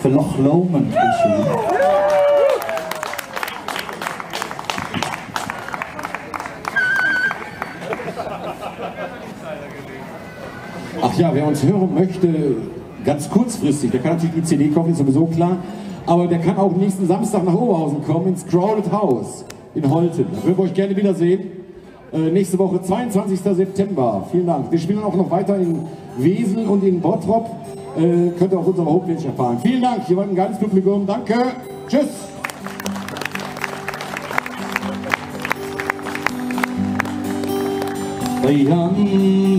for Loch Lomond issue. Ach ja, wer uns hören möchte, ganz kurzfristig, der kann natürlich die CD kaufen, ist sowieso klar. Aber der kann auch nächsten Samstag nach Oberhausen kommen, ins Crowded House in Holten. Da würden wir euch gerne wiedersehen. Äh, nächste Woche, 22. September. Vielen Dank. Wir spielen auch noch weiter in Wesel und in Bottrop. Äh, könnt ihr auf unserer Homepage erfahren. Vielen Dank. Hier war ein geiles Publikum. Danke. Tschüss. The young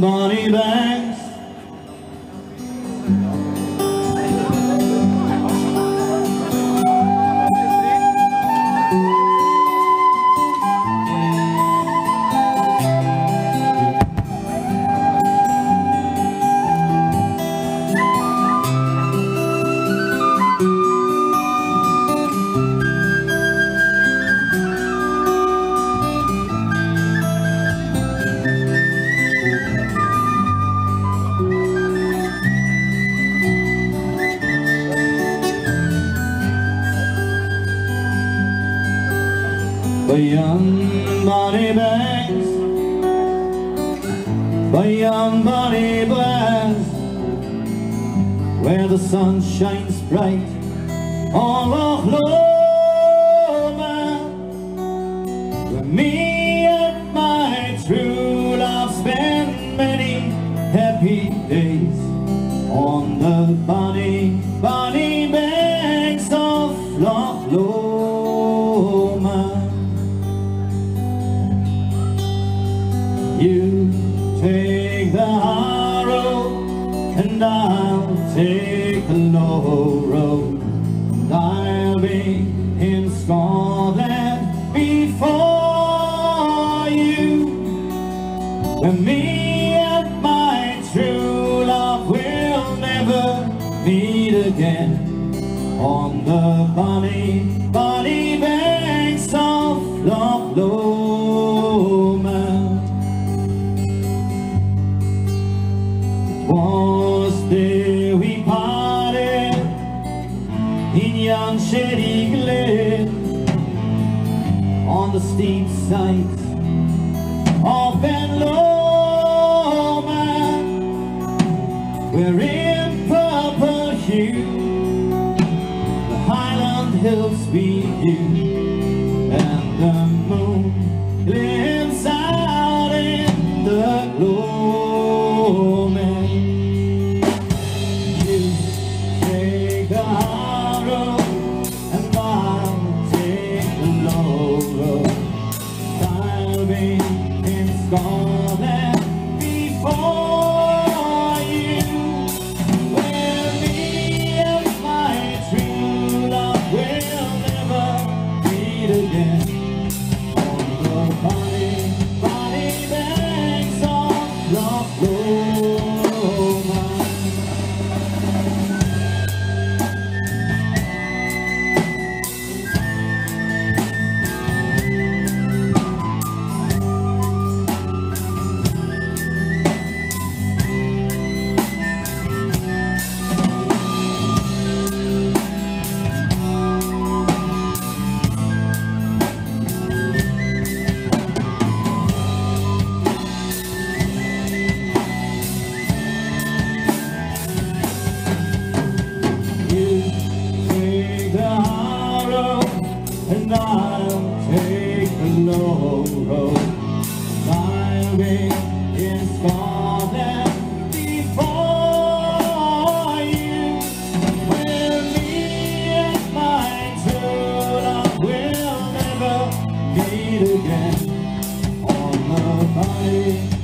Bonnie Banks The young Bonnie Banks Where the sun shines bright On Loch Lomond You take the high road and I'll take the low road and I'll be in Scotland before you. And me and my true love will never meet again. On the bonny, in young on the steep sides of Ben Lomond where in purple hue the highland hills view and the moon glints Scotland before you. Where and true love will never meet again. The Loch Lomond. And I'll take the low road. I'll be in Scotland before you. Where me and my true love will never meet again. On the mighty,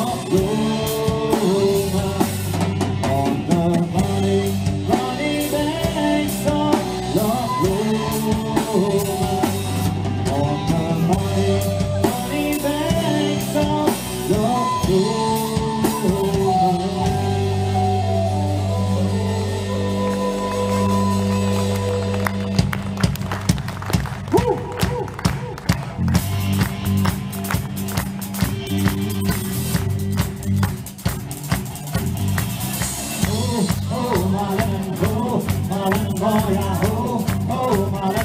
Oh, Lord. Oh, my